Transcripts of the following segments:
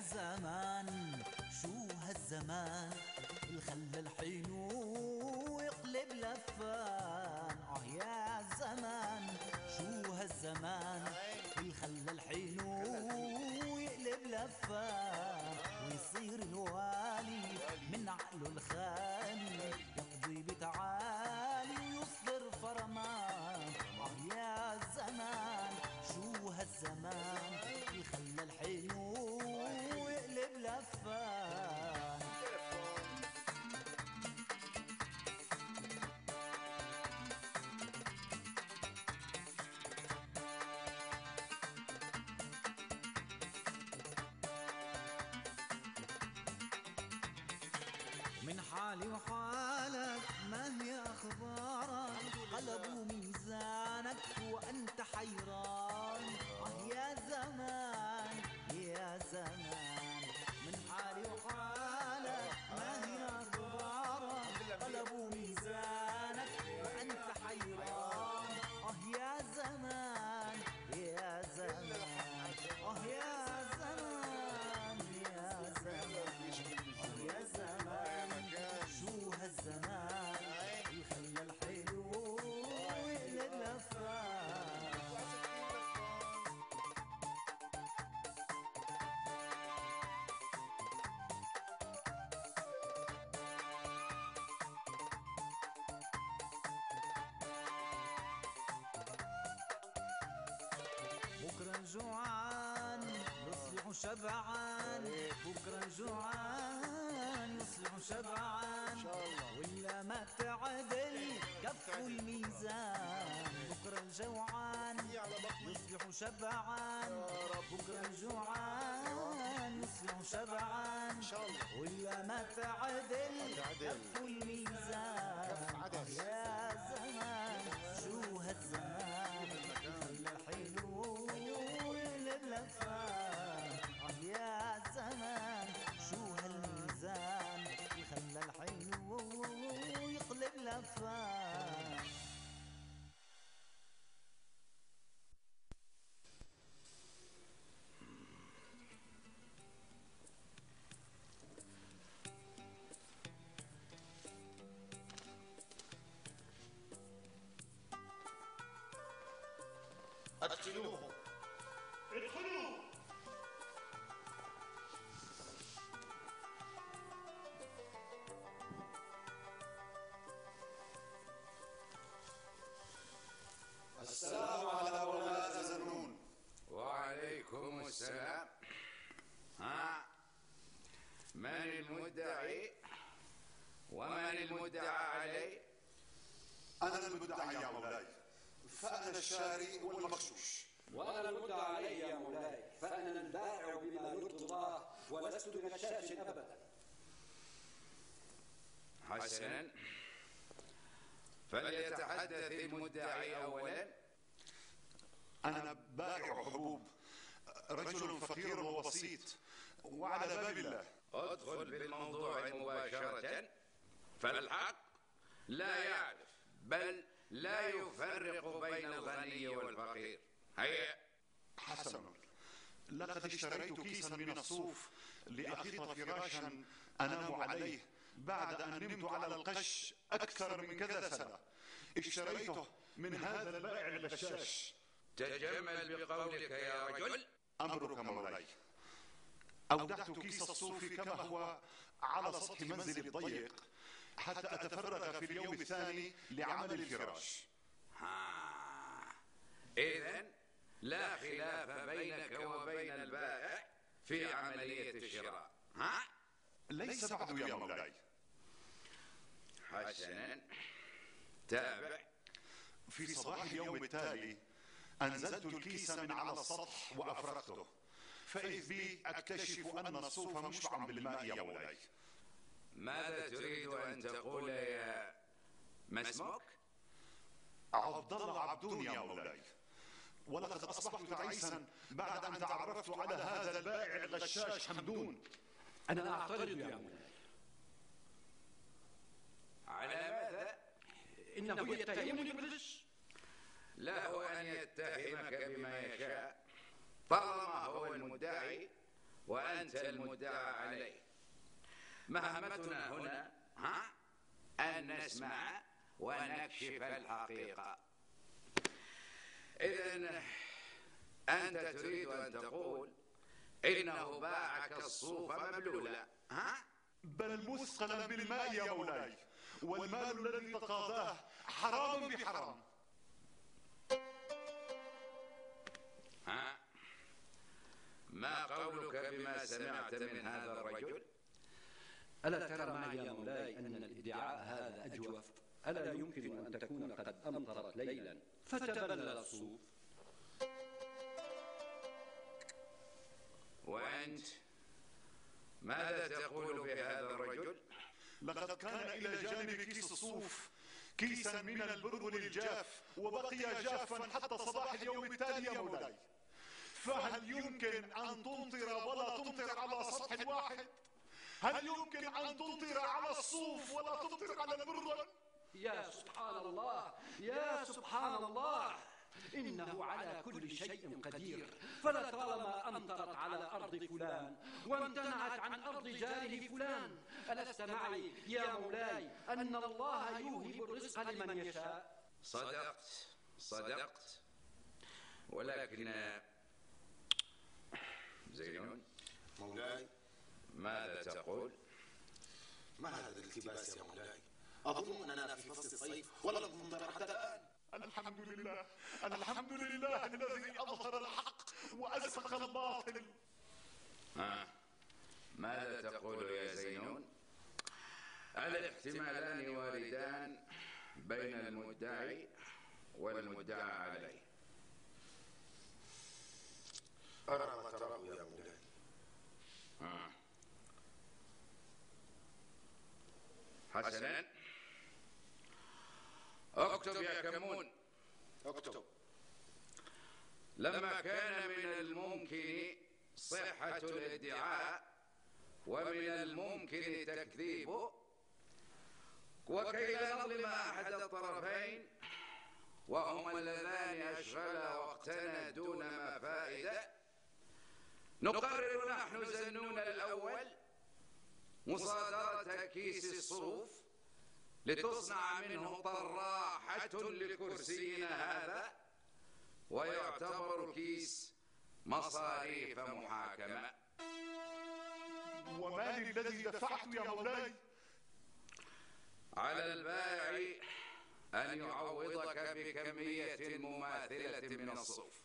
زمان شو هالزمان؟ اللي خلى الحلو يقلب لفان. آه يا زمان شو هالزمان؟ اللي خلى الحلو يقلب لفان. حالي وحالك ما هي أخبارك؟ قلبوا جوعان يصبح شبعان. بكرة جوعان يصبح شبعان. ولا ما تعدل كف الميزان. بكرة جوعان يصبح شبعان. بكرة جوعان يصبح شبعان. ولا ما تعدل كف الميزان. يا زمان شو هالزمان؟ يقلب لفان الشاري والمغشوش وأنا المدعى علي يا مولاي فأنا البائع بما يرضي الله ولست بغشاش أبدا. حسنا. فليتحدث المدعي أولا. أنا بائع حبوب. رجل فقير وبسيط وعلى باب الله. أدخل بالموضوع مباشرة. فالحق لا يعرف بل لا يفرق بين الغني والفقير. هيا. حسنا لقد اشتريت كيسا من الصوف لأخيط فراشا أنام عليه. بعد أن نمت على القش أكثر من كذا سنة. اشتريته من هذا البائع الغشاش. تجمل بقولك يا رجل. أمرك مولاي أودعت كيس الصوف كما هو على سطح منزلي الضيق. حتى أتفرغ في اليوم الثاني لعمل الفراش. إذن لا خلاف بينك وبين البائع في عملية الشراء. ها؟ ليس بعد يا مولاي حسنا. تابع. في صباح اليوم التالي أنزلت الكيس من على السطح وأفرغته فإذ بي أكتشف أن الصوف مشبع بالماء يا مولاي ماذا تريد أن تقول يا ما اسمك؟ عبد الله عبدون يا مولاي. ولقد أصبحت تعيسا بعد أن تعرفت على هذا البائع الغشاش حمدون. أنا أعترض يا مولاي. على ماذا؟ إنه يتهمني بالغش. له أن يتهمك بما يشاء. طالما هو المدعي وأنت المدعى عليه. مهمتنا هنا ها؟ أن نسمع ونكشف الحقيقة. إذا أنت تريد أن تقول إنه باعك الصوف مبلولا ها؟ بل مثقلا بالماء يا مولاي والمال الذي تقاضاه حرام بحرام. ها؟ ما قولك بما سمعت من هذا الرجل؟ ألا ترى معي يا مولاي أن الإدعاء هذا أجوف؟ ألا يمكن أن تكون قد أمطرت ليلا. فتبلل الصوف وأنت؟ ماذا تقول بهذا الرجل؟ لقد كان إلى جانب كيس الصوف. كيسا من البرغل الجاف وبقي جافا حتى صباح اليوم التالي يا مولاي. فهل يمكن أن تمطر ولا تمطر على سطح واحد؟ هل يمكن أن تمطر على الصوف ولا تمطر على البرغل يا سبحان الله يا سبحان الله إنه على كل شيء قدير. فلطالما أمطرت على أرض فلان وامتنعت عن أرض جاره فلان. ألست معي يا مولاي أن الله يوهب الرزق لمن يشاء؟ صدقت صدقت. ولكن زينون. مولاي. ماذا تقول؟ ما هذا الالتباس يا مولاي؟ أظن أننا في فصل الصيف ولم تمطر حتى الآن. الحمد لله. الحمد لله الذي أظهر الحق وأزهق الباطل. ها ماذا تقول يا زينون؟ الاحتمالان واردان بين المدعي والمدعى عليه. أرى ما تراه يا مولاي. ها. حسنا. اكتب يا كمون. اكتب. لما كان من الممكن صحة الادعاء ومن الممكن تكذيبه وكي لا نظلم أحد الطرفين. وهما اللذان أشغلا وقتنا دون ما فائدة نقرر نحن زنون الأول. مصادرة كيس الصوف لتصنع منه طراحة لكرسينا هذا ويعتبر كيس مصاريف محاكمة. ومالي الذي دفعت يا مولاي؟ على البائع أن يعوضك بكمية مماثلة من الصوف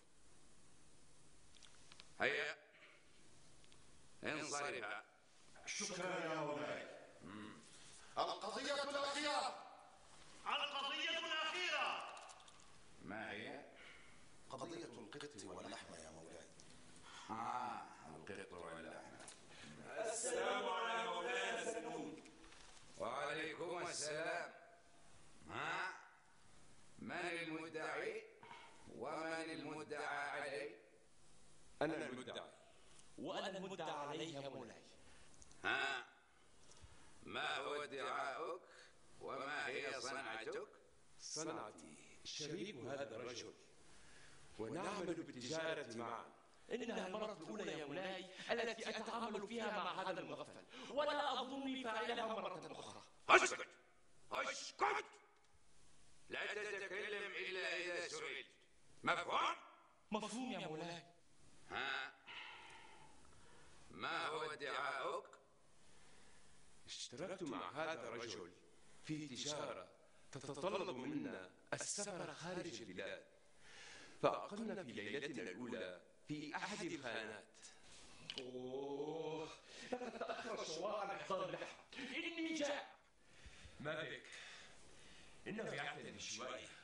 هيا انصرفا. شكرا يا مولاي القضية الأخيرة. القضية الأخيرة. ما هي؟ قضية القط واللحم يا مولاي. آه القط واللحم. السلام على مولانا سنون وعليكم السلام. ها؟ من المدعي ومن المدعى عليه؟ أنا المدعي. وأنا المدعى عليه يا مولاي. ها؟ ما هو ادعاؤك وما هي صنعتك؟ صنعتي. شريك هذا الرجل. ونعمل بالتجارة معا. إنها المرة الأولى يا مولاي التي أتعامل فيها مع هذا المغفل. ولا أظنني فاعلها مرة أخرى. اسكت اسكت لا تتكلم إلا إذا سئلت. مفهوم؟ مفهوم يا مولاي. ها؟ ما هو ادعاؤك اشتركت مع هذا الرجل في تجارة تتطلب منا السفر خارج البلاد. فأقمنا في ليلتنا الأولى في أحد الخانات. أوه. لقد تأخر الشواء عن إحضار اللحم إني جاع. ما بك؟ إنه يعتني بشوائها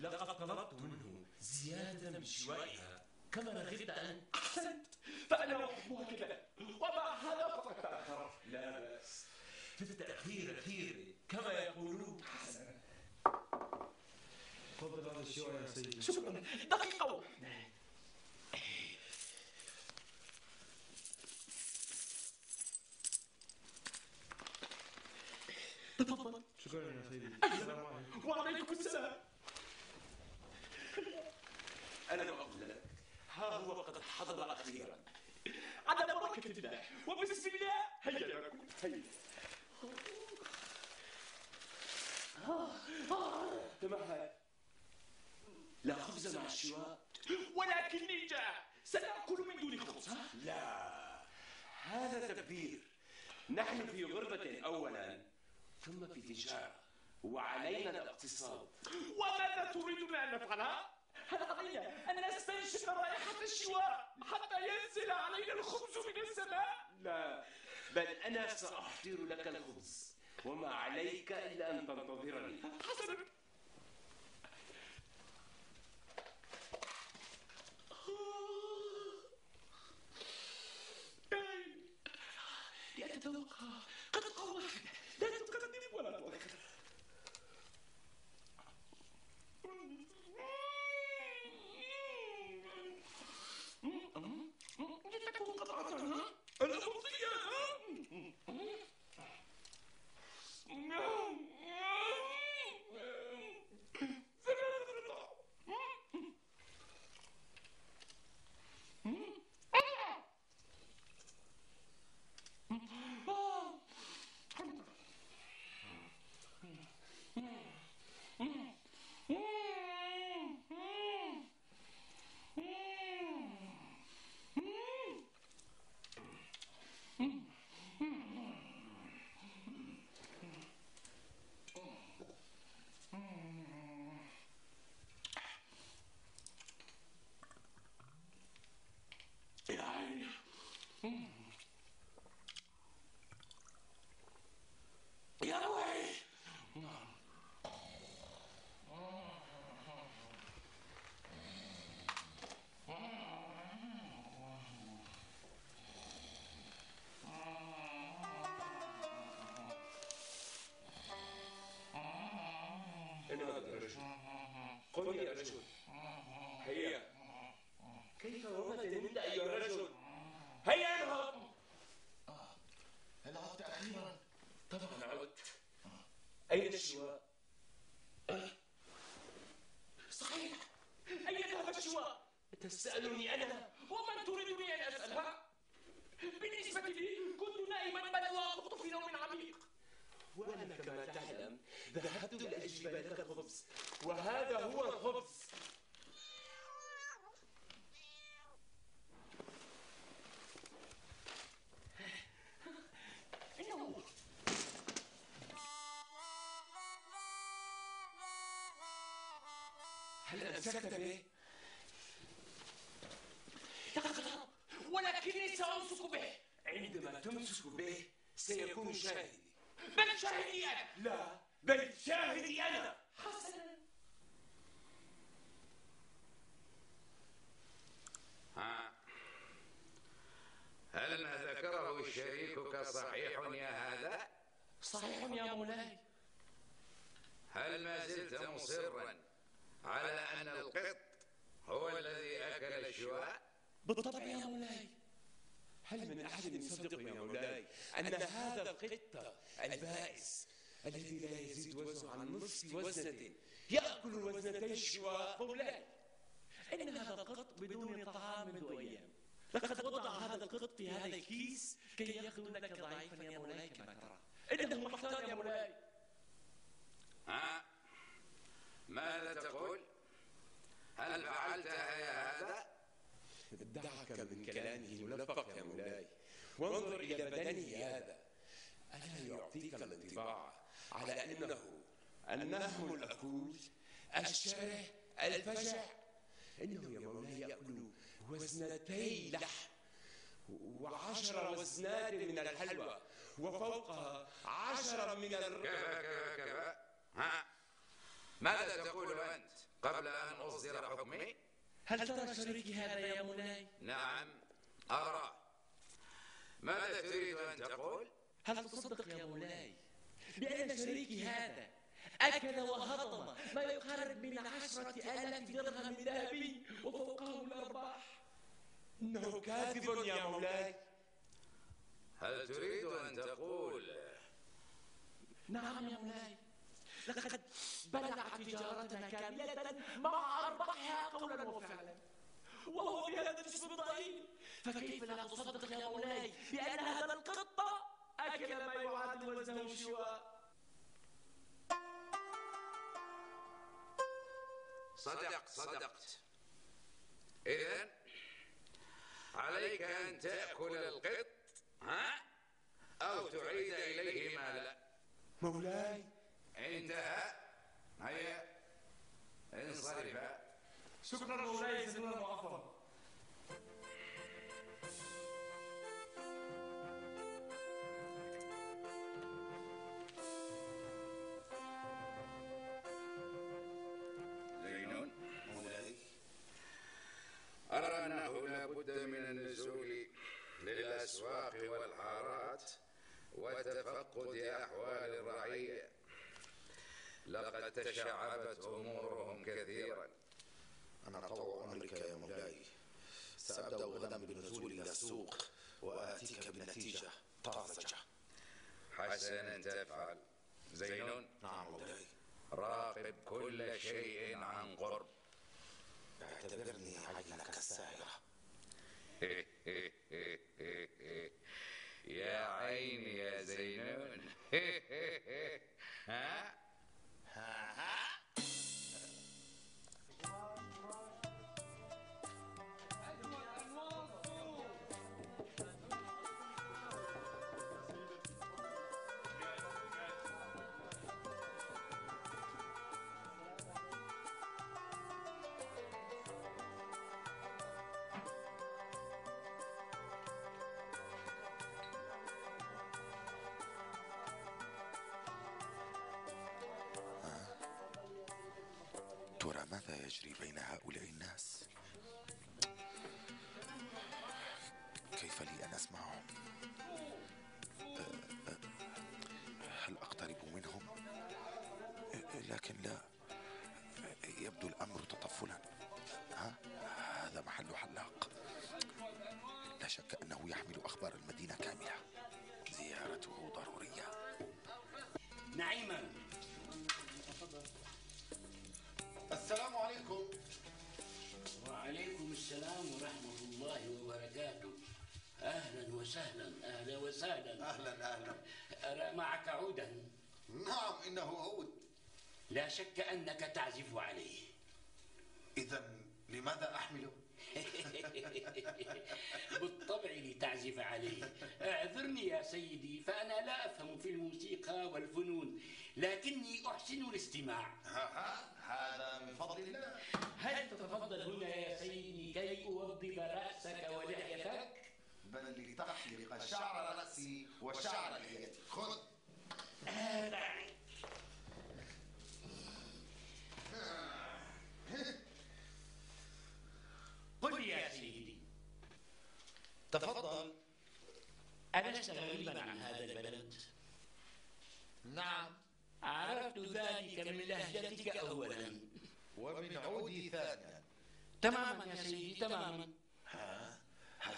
لقد طلبت منه زيادة من شوائها كما رغبت أن أحسنت. فأنا أحبها كذا. ومع هذا فقد تأخرت لا. بأس في التأخير خير كما يقولون حسنا. تفضل هذا الشيء يا سيدي. شكرا. دقيقة. واحدة تفضل. شكرا يا سيدي. السلام عليكم. وعليكم السلام. أنا أقول لك ها هو قد حضر أخيرا. على بركة الله. وبسم الله هيا لكم. هيا تمهل لا خبز مع الشواء. ولكني جاع سنأكل من دون خبز؟ لا. هذا تبذير نحن في غربة أولا ثم في تجارة وعلينا الاقتصاد. وماذا تريدون أن نفعل؟ هل علينا أن نستنشق رائحة الشواء حتى ينزل علينا الخبز من السماء؟ لا. بل أنا سأحضر لك الخبز. وما عليك إلا أن تنتظرني حسنا لأتذوقها قطعة واحدة لا تقدم ولا تؤخر لتكن قطعة ها؟ أنا مطيع ثلاث قطع يا عيني يا ويلي انهض يا رجل قم يا رجل هيا كيف ومتى نمت أيها الرجل هيا انهض هل عدت أخيرا؟ طبعا عدت أين الشواء؟ صحيح أين ذهب الشواء؟ تسألني أنا ومن تريدني أن أسألها؟ بالنسبة لي كنت نائما بل أخط في نوم عميق وأنا كما تعلم ذهبت لأجلب لك الخبز وهذا هو الخبز إنه هل أمسكت به؟ لقد ولكني سأمسك به. عندما تمسك به سيكون شاهدي. بل شاهدي أنا؟ لا بل شاهدي أنا. حسنا. ها. هل ما ذكره شريكك صحيح يا هذا؟ صحيح يا مولاي. هل ما زلت مصرا على أن القط هو الذي أكل الشواء؟ بالطبع يا مولاي هل من أحد يصدق يا مولاي أن هذا القط البائس الذي لا يزيد وزنه عن نصف وزنة يأكل وزنتي الشواء مولاي إن هذا القط بدون طعام منذ أيام لقد وضع هذا القط في هذا الكيس كي يخلو لك ضعيفا يا مولاي كما ترى إنه محتار يا مولاي ها؟ ماذا تقول؟ هل فعلتها يا هذا؟ دعك من كلامه الملفق يا مولاي وانظر إلى بدنه هذا. ألا يعطيك الانطباع على أنه النهم الأكول الشره الفجع. إنه يا مولاي يأكل وزنتي لحم. وعشر وزنات من الحلوى. وفوقها عشرة من كفى الر... كفى كفى ها؟ ماذا تقول أنت قبل أن أصدر حكمي؟ هل ترى شريكي هذا يا مولاي؟ نعم أرى ماذا تريد أن تقول؟ هل تصدق يا مولاي بأن شريكي هذا أكل وهضم ما يقارب من عشرة آلاف درهم ذهبي وفوقه الأرباح؟ إنه كاذب يا مولاي. هل تريد أن تقول؟ نعم يا مولاي. لقد بلع تجارتنا كاملة مع أرباحها قولا وفعلا. وهو بهذا الجسم الضئيل. فكيف لا تصدق يا مولاي بأن هذا القط أكل ما يعادل وزنه الشواء صدقت صدقت. إذا عليك أن تأكل القط ها؟ أو تعيد إليه ماله مولاي انتهى. هيا. انصرفا شكرا مولاي سيدنا المعظم زين مولاي أرى أنه لا بد من النزول للأسواق والحارات وتفقد لقد تشعبت أمورهم كثيرا. أنا طوع أمرك يا مولاي. سأبدأ غدا بالنزول إلى السوق وآتيك بنتيجة طازجة. حسنا تفعل. زين نعم مولاي. راقب كل شيء عن قرب. اعتبرني عينك الساهرة. يا عيني يا زينون. ها؟ ماذا يجري بين هؤلاء الناس. كيف لي أه، أه، هل أقترب منهم؟ لكن لا يبدو الأمر تطفلا. ها؟ هذا محل حلاق. لا شك أنه يحمل أخبار المدينة كاملة. زيارته ضرورية. نعيما. وعليكم السلام ورحمة الله وبركاته. أهلا وسهلا أهلا وسهلا. أهلا أهلا. أرى معك عودا؟ نعم إنه عود. لا شك أنك تعزف عليه. إذا لماذا أحمله؟ بالطبع لتعزف عليه. اعذرني يا سيدي فأنا لا أفهم في الموسيقى والفنون لكني أحسن الاستماع. هذا من فضل الله. هل تتفضل هنا يا سيدي كي أوضب رأسك ولحيتك؟ بل لتحلق شعر رأسي وشعر لحيتي. خذ. قل لي يا سيدي. تفضل. ألست غريبا عن هذا البلد؟ نعم. عرفت ذلك من لهجتك أولا. ومن عودي ثانيا. تماما يا سيدي تماما.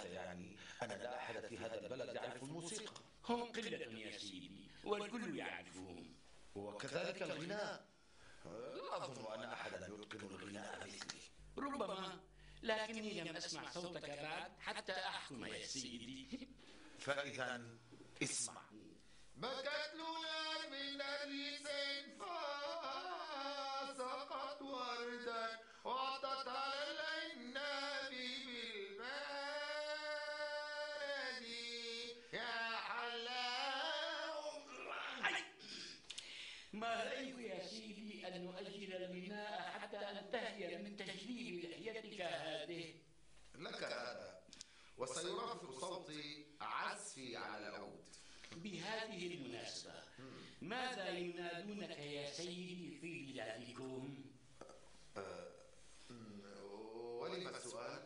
هذا يعني أنا لا أحد في هذا البلد يعرف الموسيقى. هم قلة يا سيدي والكل يعرفهم. وكذلك الغناء. لا أظن أن أحدا يتقن الغناء مثلي ربما لكني لم أسمع صوتك بعد حتى أحكم يا سيدي. فإذا اسمع. بكت لولا من أجل فسقط وردا وعطت على العناب ما رأيك يا سيدي أن نؤجل الغناء حتى أنتهي من تجليب لحيتك هذه؟ لك هذا. وسيرافق صوتي عزفي على العود. بهذه المناسبة ماذا ينادونك يا سيدي في بلادكم؟ ولم السؤال؟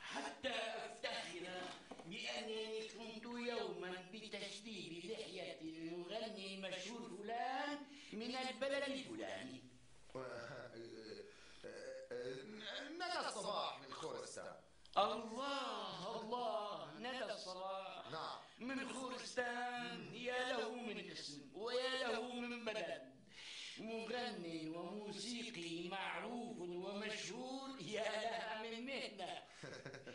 حتى أفتخر بأنني كنت يوما بتشديد لحية المغني المشهور فلان من البلد الفلاني. ندى الصباح من خورستان الله الله ندى الصباح. نعم. من خورستان يا له من اسم ويا له من بلد مغني وموسيقي معروف ومشهور يا لها من مهنة.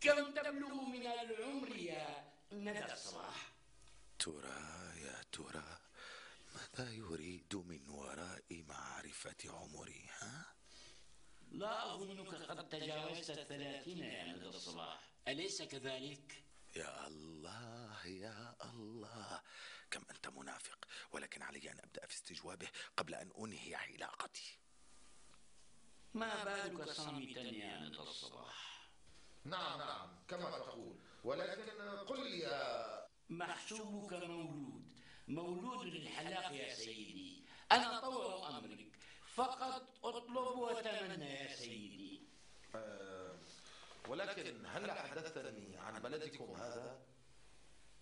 كم تبلغ من العمر يا ندى الصباح؟ ترى يا ترى ماذا يريد من وراء معرفة عمري ها؟ لا أظنك قد تجاوزت الثلاثين يا ندى الصباح. أليس كذلك؟ يا الله يا الله. كم أنت منافق ولكن علي أن أبدأ في استجوابه قبل أن أنهي علاقتي. ما بالك صامتا يا ندى الصباح؟ نعم نعم كما تقول. ولكن قل لي يا محسوبك مولود. مولود للحلاق يا سيدي. أنا طوع أمرك. فقط أطلب وتمنى يا سيدي. آه، ولكن هل حدثتني عن بلدكم هذا؟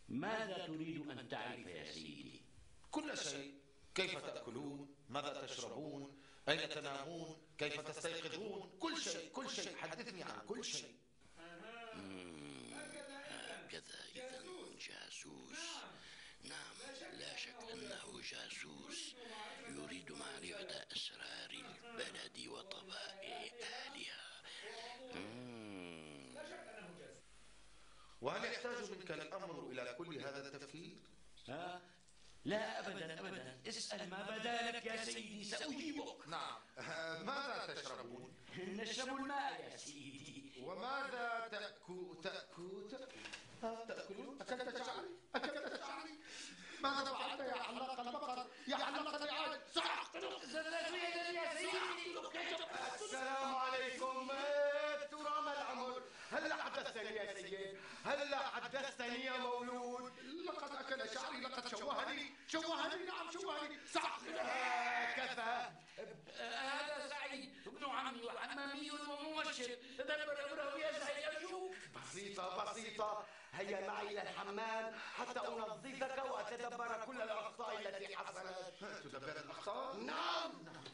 ماذا تريد أن تعرف يا سيدي؟ كل شيء. كيف تأكلون؟ ماذا تشربون؟ أين تنامون؟ كيف تستيقظون؟ كل شيء. كل شيء. حدثني عن كل شيء. هكذا إذا جاسوس. أنه جاسوس يريد معرفة أسرار البلد وطبائع أهلها. وهل يحتاج منك الأمر إلى كل هذا التفكير؟ ها؟ لا أبدا أبدا. اسأل ما بدا لك يا سيدي سأجيبك. نعم. ماذا تشربون؟ نشرب الماء يا سيدي. وماذا تأكل تأكل تأكلون؟ أكلت شعري؟ أكلت شعري. ماذا فعلت يا حلاق البقر يا حلاق العاد سأقتلك يا سيدي السلام عليكم ترى ما الأمر هلا حدثتني يا سيد؟ هلا حدثتني يا مولود؟ لقد أكل شعري لقد شوهني. شوهني. نعم شوهني. سأقتلك هكذا. هذا سعيد ابن عمي وحمامي ومبشر تدبر أمره يا سعيد بسيطة بسيطة. هيا معي إلى الحمام حتى أنظفك وأتدبر كل الأخطاء التي حصلت. تدبر الأخطاء؟ نعم.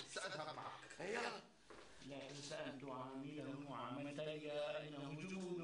سأذهب معك. هيا لا تنسى أن تعامله معاملتي أنه جنود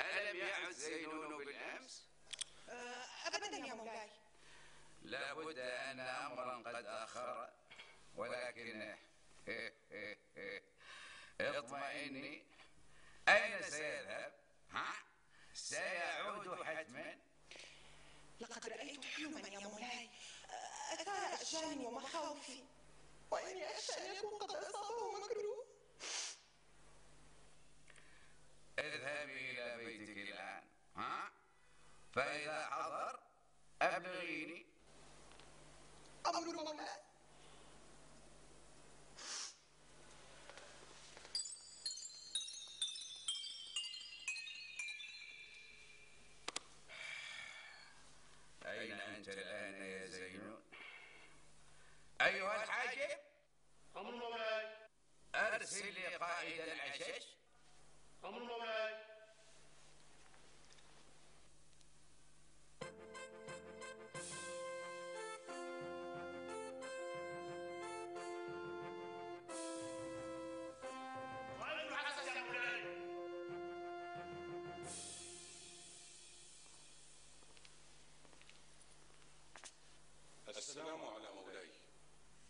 ألم يعد زينون بالأمس؟ آه، أبدا يا مولاي. لابد أن أمرا قد أخر. ولكن اطمئني. أين سيذهب؟ ها؟ سيعود حتما. لقد رأيت حلما يا مولاي. أثار أشجاني ومخاوفي. وإني أخشى أن يكون قد أصابه مكروه. اذهبي إلى بيتك الآن ها؟ فإذا حضر أبلغيني أمر مولاي أين أنت الآن يا زينون؟ أيها الحاجب أمر مولاي أرسل لي قائد العشش. أمر مولاي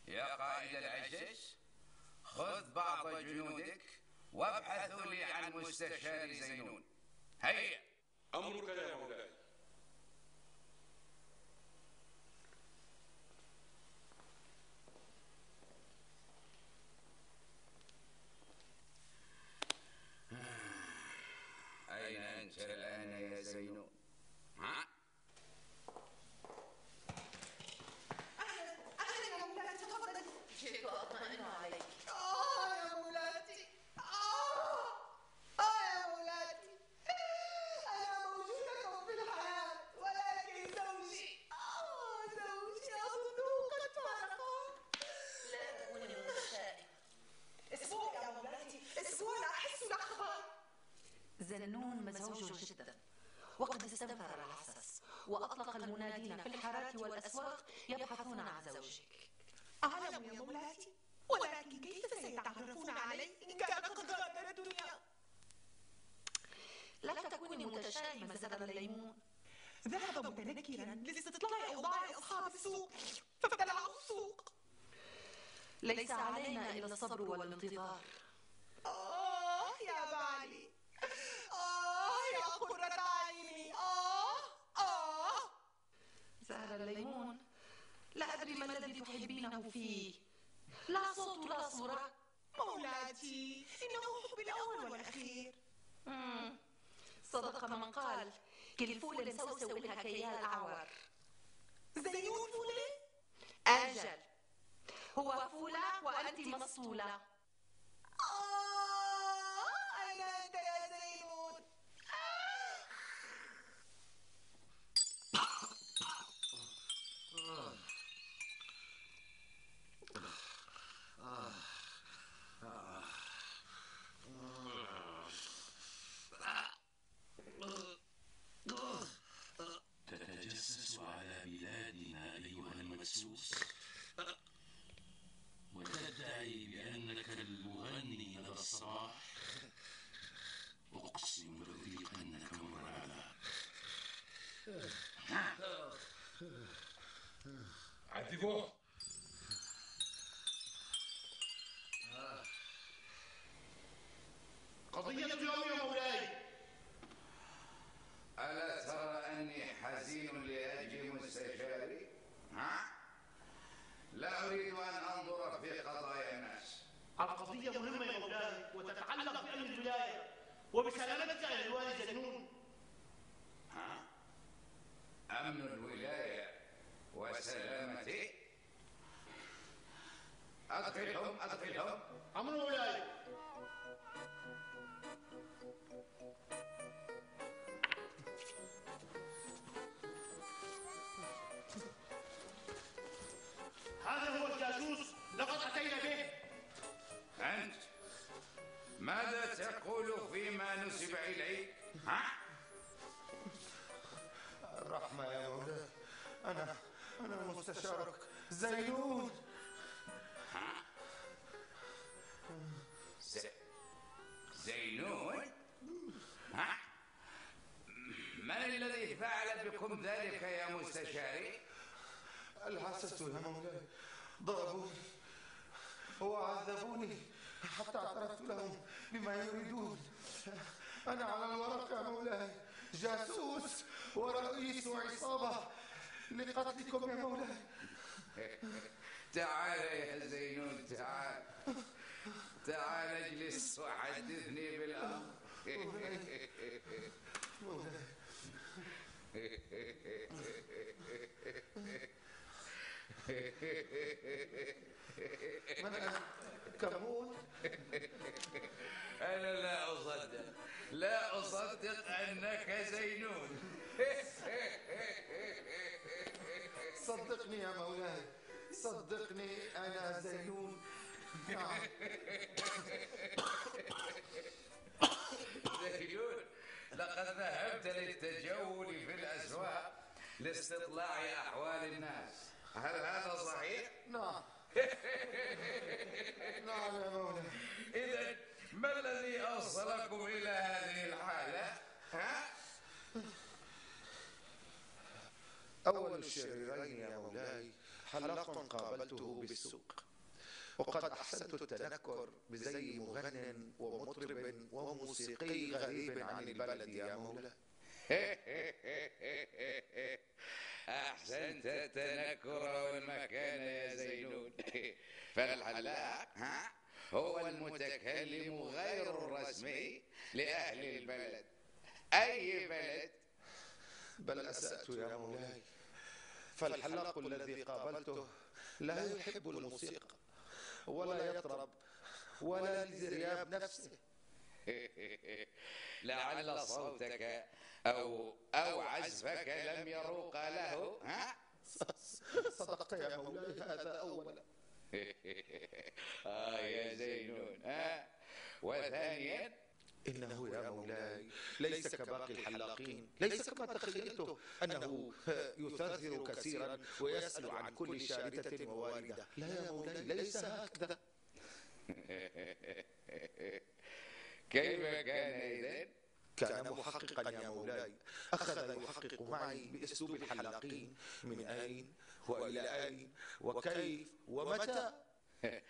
يا قائد العجز خذ بعض جنودك وابحثوا لي عن مستشار زينون. هيا. أمرك يا مولاي أين أنت الآن يا زينون ها؟ أهلا يا مولاتي تفضلي جئت أطمئن عليك آه يا مولاتي آه آه يا مولاتي أنا موجودة في الحياة ولكن زوجي آه زوجي أظنه قد فرق لا تكوني متشائمة أسبوع يا مولاتي أسبوع لا أحس لحظة زنون مزعوج جدا وقد استنفر العسس وأطلق المنادين في الحارات والأسواق يبحثون عن زوجك أعلم يا مولاتي ولكن كيف سيتعرفون علي إن كان قد غادر الدنيا لا تكوني متشائمة زهر الليمون ذهب متنكرا لاستطلاع أوضاع أصحاب السوق. فابتلعوا السوق. ليس علينا إلا الصبر والانتظار. آه يا بعلي آه يا قرة عيني. آه آه. زهر الليمون. لا أدري ما الذي تحبينه فيه. لا صوت لا صورة. مولاتي إنه حب الأول والأخير. صدق من قال كل فولة مسوسة لها كيال أعور زينون فولي أجل. هو فولة وأنت مصولة آه أين أنت يا زينون تتجسس على بلادنا أيها المدسوس وتدعي بأنك المغني لدى الصباح أقسم لأذيقنك مرعبا عذبوه قضية اليوم يا مولاي ألا ترى أني حزين لأجل مستشاري؟ ها؟ لا أريد أن أنظر في قضايا الناس القضية مهمة يا مولاي وتتعلق بأمن الولاية وبسلامتك يا الوالي زينون مستشارك زينون ها؟ من الذي فعل بكم ذلك يا مستشاري؟ العسس يا مولاي ضربوني وعذبوني. حتى اعترفت لهم بما يريدون. أنا على الورق يا مولاي. جاسوس ورئيس عصابة لقتلكم يا مولاي. تعال يا زينون تعال. تعال اجلس وحدثني من أنا؟ كمون أنا لا أصدق. لا أصدق أنك زينون. صدقني يا مولاي صدقني أنا زينون نعم زينون لقد ذهبت للتجول في الأسواق لاستطلاع أحوال الناس هل هذا صحيح؟ نعم نعم يا مولاي إذا ما الذي أوصلكم إلى هذه الحالة؟ ها؟ أول الشريرين يا مولاي حلاق قابلته بالسوق. وقد أحسنت التنكر بزي مغن ومطرب وموسيقي غريب عن البلد يا مولاي. أحسنت التنكر والمكان يا زينون. فالحلاق ها هو المتكلم غير الرسمي لأهل البلد. أي بلد؟ بل أسأت يا مولاي. فالحلاق الذي قابلته لا يحب الموسيقى ولا يطرب ولا لزرياب نفسه. لعل صوتك أو أو عزفك لم يروق له. ها؟ صدقت يا مولاي هذا أولا. آه يا زينون. ها وثانيا؟ إنه يا مولاي. ليس كباقي الحلاقين. ليس كما تخيلته أنه يثرثر كثيرا ويسأل عن كل شاردة وواردة. لا يا مولاي ليس هكذا. كيف كان إذن؟ كان محققا يا مولاي. أخذ يحقق معي بأسلوب الحلاقين. من أين وإلى أين وكيف ومتى؟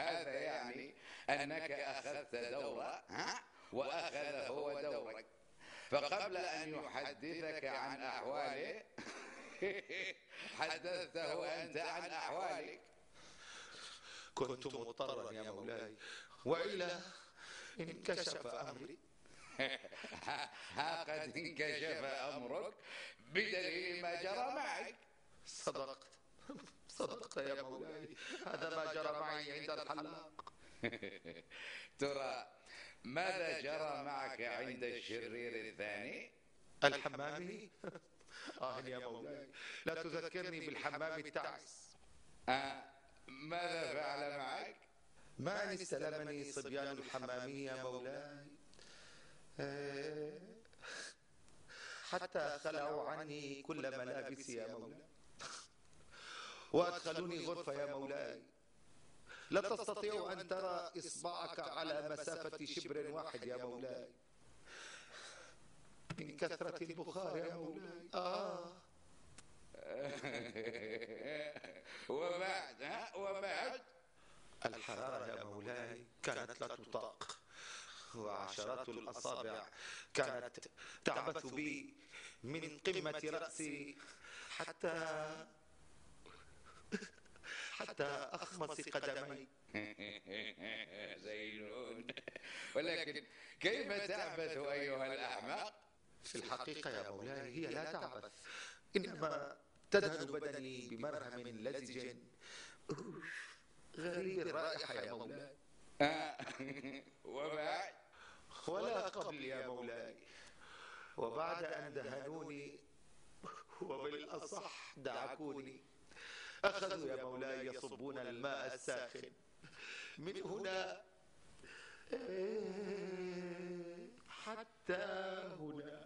هذا يعني أنك أخذت دورة ها؟ وأخذ هو دورك. فقبل أن يحدثك عن أحواله حدثته أنت عن أحوالك. كنت مضطرا يا مولاي. وإلا انكشف أمري. ها قد انكشف أمرك بدليل ما جرى معك. صدقت. صدقت يا مولاي. هذا ما جرى معي عند الحلاق ترى ماذا جرى معك عند الشرير الثاني؟ الحمامي؟ آه يا مولاي لا تذكرني بالحمام التعس. آه ماذا فعل معك؟ ما أن استلمني صبيان الحمامية يا مولاي؟ آه، حتى خلعوا عني كل ملابسي يا مولاي. وأدخلوني غرفة يا مولاي. لا تستطيع أن ترى إصبعك على مسافة شبر واحد يا مولاي. من كثرة البخار يا مولاي. آه. وبعد ها وبعد. الحرارة يا مولاي كانت لا تطاق. وعشرات الأصابع كانت تعبث بي من قمة رأسي. حتى حتى أخمص قدمي. زينون. ولكن كيف تعبث أيها الأحمق؟ في الحقيقة يا مولاي هي لا تعبث. إنما تدهن بدني بمرهم لزج. غريب الرائحة يا مولاي. وبعد؟ ولا قبل يا مولاي. وبعد أن دهنوني وبالأصح دعكوني. أخذوا يا مولاي يصبون الماء الساخن. من هنا حتى هنا.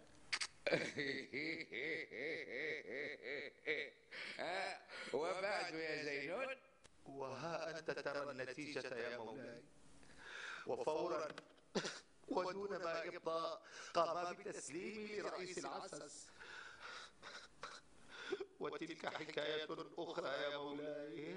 وبعد يا زينون. وها أنت ترى النتيجة يا مولاي. وفورا ودون ما إبطاء قام بتسليمي لرئيس العسس. وتلك حكاية أخرى يا مولاي.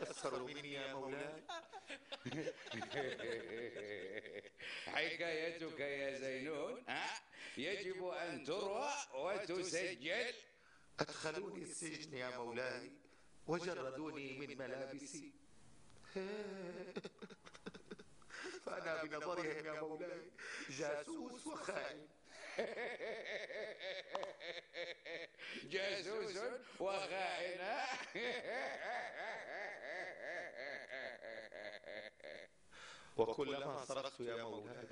تسخر مني يا مولاي. حكايتك يا زينون ها؟ يجب أن تروى وتسجل. أدخلوني السجن يا مولاي وجردوني من ملابسي. فأنا بنظرهم يا مولاي جاسوس وخائن جاسوس وخائن وكلما صرخت يا مولاي.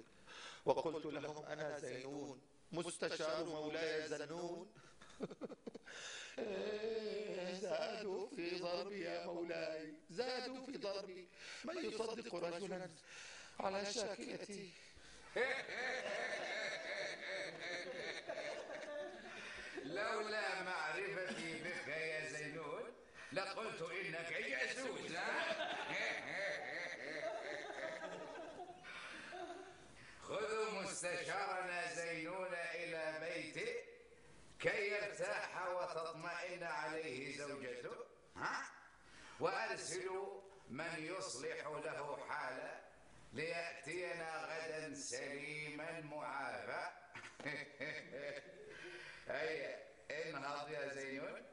وقلت لهم أنا زينون. مستشار مولاي زنون. زادوا في ضربي يا مولاي زادوا في ضربي. من يصدق رجلا على شاكلتي لولا معرفتي بك يا زينون لقلت إنك جاسوس؟ خذوا مستشارنا زينون. يرتاح وتطمئن عليه زوجته ها؟ وأرسلوا من يصلح له حاله ليأتينا غدا سليما معافى. هيا انهض يا زينون؟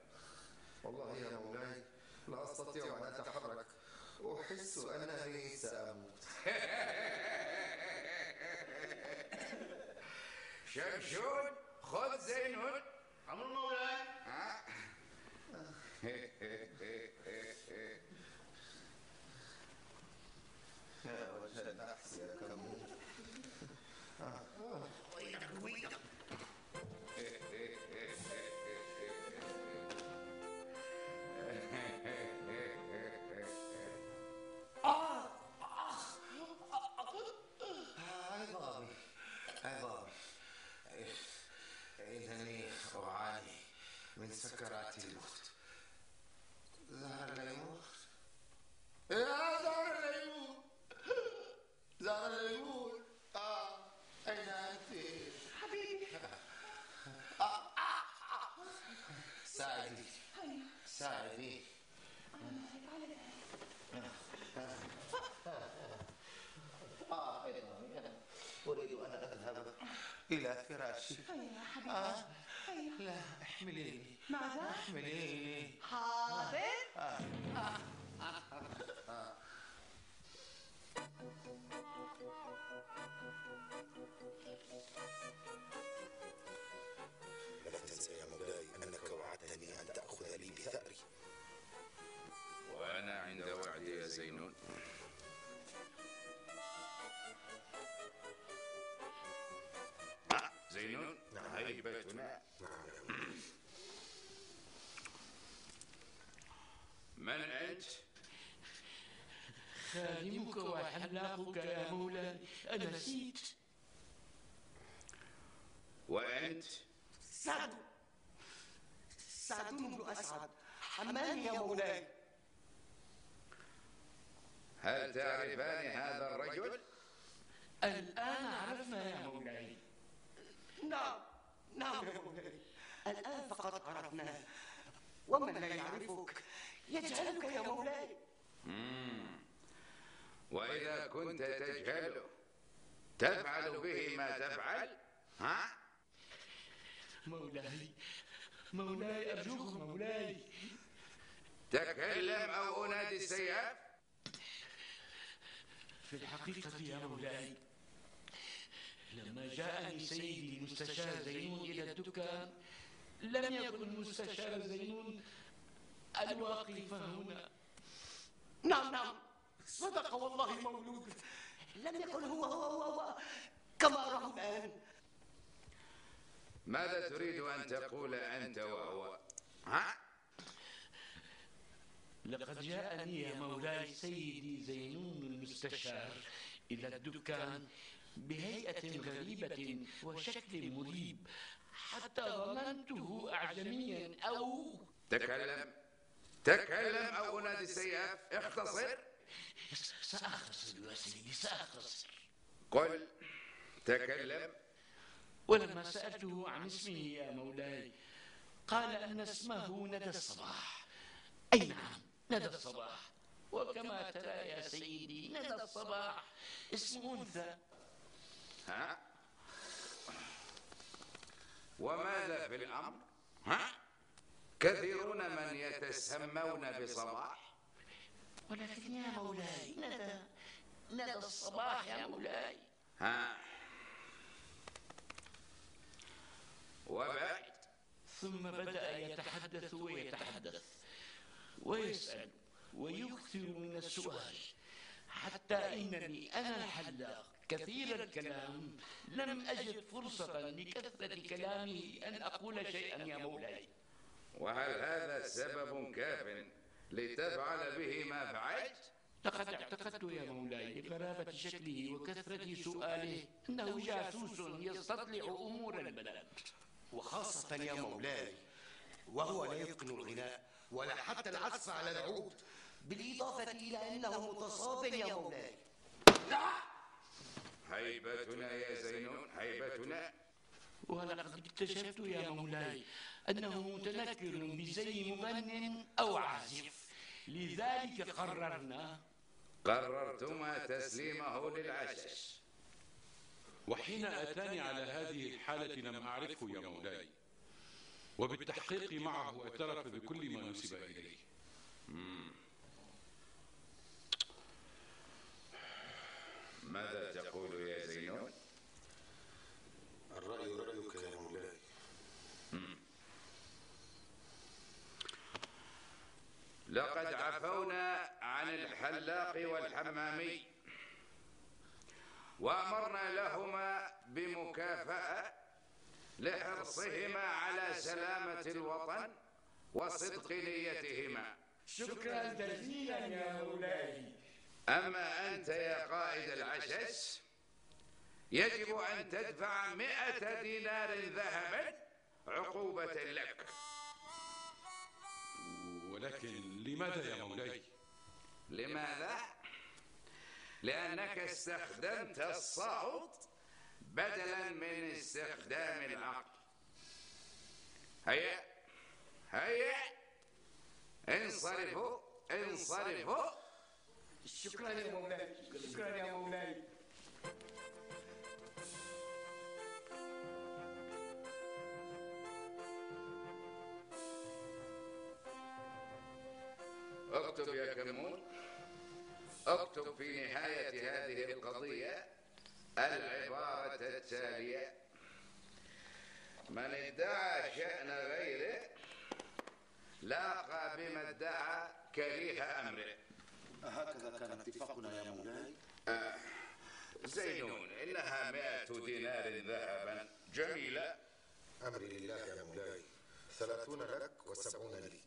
والله يا مولاي لا أستطيع أن أتحرك. أحس أنني سأموت. شمشون خذ زينون. أمر مولاي ها؟ يا سكرات الموت زهر الليمون يا زهر الليمون زهر الليمون آه أين أنت؟ حبيبي. ساعدي ساعدي آه أريد أن أذهب إلى فراشي. هيا حبيبي. آه. هيا لا احمليني. ماذا؟ احمليني حاضر. لا تنسى يا مولاي أنك وعدتني أن تأخذ لي بثأري وأنا عند وعدي يا زينون زينون هيبتنا من أنت؟ خادمك وحلاقك يا مولاي. أنسيت وأنت؟ سعد. سعد بن أسعد. حماني يا مولاي. هل تعرفان هذا الرجل؟ الآن عرفنا يا مولاي. نعم. نعم يا مولاي. الآن فقط عرفناه. ومن لا يعرفك؟ يجهلك يا مولاي مم. وإذا كنت تجهله تفعل به ما تفعل؟ ها؟ مولاي مولاي أرجوك مولاي تكلم أو أنادي السياف؟ في الحقيقة يا مولاي لما جاءني سيدي المستشار زينون إلى الدكان لم يكن المستشار زينون الواقف هنا نعم نعم. صدق والله مولود لم يكن هو هو هو, هو. كما راه الآن ماذا تريد أن تقول أنت وهو؟ ها؟ لقد جاءني يا مولاي سيدي زينون المستشار إلى الدكان بهيئة غريبة وشكل مريب حتى ظننته أعجميا أو تكلم. تكلم أو أنادي السياف اختصر سأختصر يا سيدي سأختصر قل تكلم ولما سألته عن اسمه يا مولاي قال أن اسمه ندى الصباح أي نعم ندى الصباح وكما ترى يا سيدي ندى الصباح اسم أنثى ها؟ وماذا في الأمر؟ ها؟ كثيرون من يتسمون بصباح. ولكن يا مولاي ندى ندى الصباح يا مولاي؟ ها؟ وبعد. ثم بدأ يتحدث ويتحدث ويسأل ويكثر من السؤال. حتى إنني أنا الحلاق. كثير الكلام. لم أجد فرصة لكثرة كلامه أن أقول شيئا يا مولاي. وهل هذا سبب كاف لتفعل به ما فعلت؟ لقد اعتقدت يا مولاي لغرابة شكله وكثرة سؤاله أنه جاسوس يستطلع أمور البلد. وخاصة يا مولاي وهو لا يتقن الغناء ولا حتى العزف على العود بالإضافة إلى أنه متصاب يا مولاي. هيبتنا يا زينون هيبتنا. ولقد اكتشفت يا مولاي أنه متنكر بزي مغن أو عازف. لذلك قررنا قررتما تسليمه للعشش. وحين أتاني على هذه الحالة لم أعرفه يا مولاي وبالتحقيق معه اعترف بكل ما نسب إليه. ماذا تقول يا زينون الرأي رأيك يا مولاي لقد عفونا عن الحلاق والحمامي. وأمرنا لهما بمكافأة لحرصهما على سلامة الوطن وصدق نيتهما. شكرا جزيلا يا مولاي أما أنت يا قائد العشش يجب أن تدفع مئة دينار ذهبا عقوبة لك. ولكن لماذا يا مولاي؟ لماذا؟ لأنك استخدمت الصوت بدلا من استخدام العقل. هيا هيا. انصرفوا انصرفوا. شكرا يا مولاي شكرا يا مولاي. أكتب يا كمون. أكتب في نهاية هذه القضية العبارة التالية. من ادعى شأن غيره لاقى بما ادعى كريه أمره. هكذا كان اتفاقنا يا مولاي آه. زينون إنها مائة دينار ذهبا. جميلة. أمري لله يا مولاي ثلاثون لك وسبعون لي.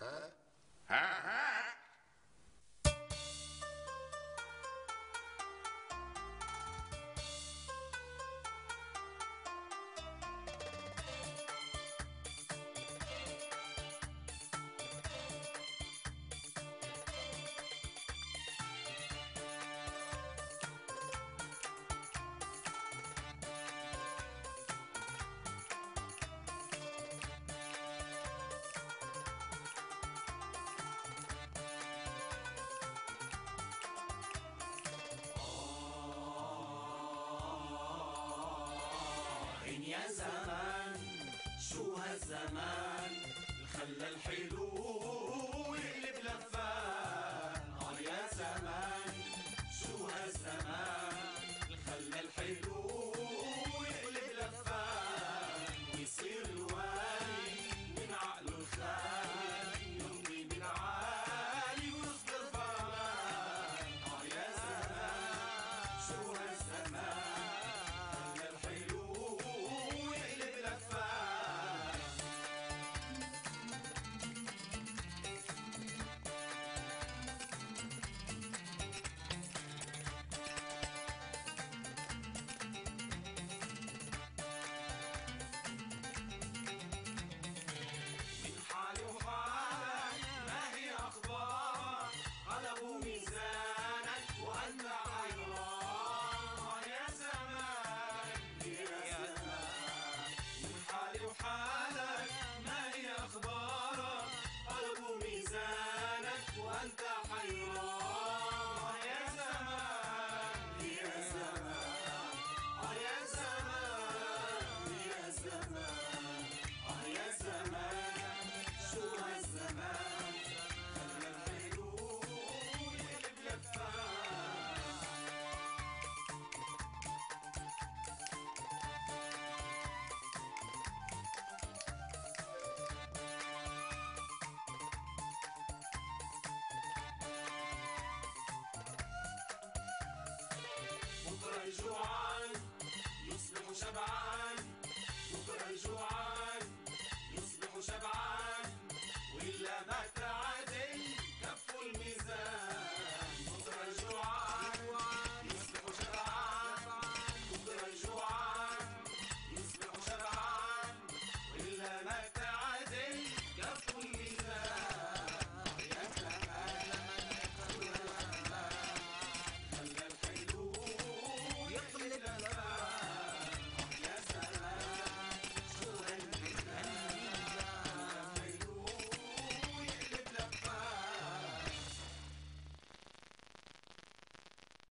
ها؟ ها ها يا زمان شو هالزمان؟ خلى الحلو جوعان يسلم شبعان